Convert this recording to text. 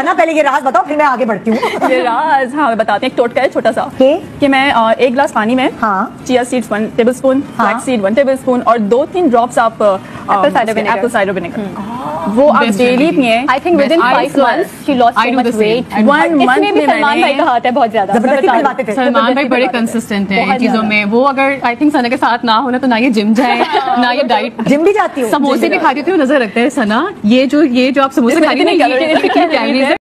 सना पहले ये राज बताओ फिर मैं आगे बढ़ती हूँ ये राज हाँ बताते हैं एक टोटका है छोटा सा के? कि मैं एक ग्लास पानी में हाँ। Chia seeds one tablespoon हाँ। सीड वन टेबल स्पून और दो तीन ड्रॉप्स आप Apple cider vinegar. Apple cider vinegar वो आप डेली. पिए I think within I five swear. Months she lost so much weight one month One Salman भाई का हाथ है बहुत ज़्यादा। ज़बरदस्ती बता खिलवाते थे। सलमान भाई बड़े कंसिस्टेंट है चीज़ों में। वो अगर आई थिंक सना के साथ ना होना तो ना ये जिम जाए ना ये डाइट जिम भी जाती हूँ। समोसे भी खाती थी नज़र रखते हैं सना। ये जो ये जो आप समोसे इसमें खा रही है ये calories इतनी है। calories है।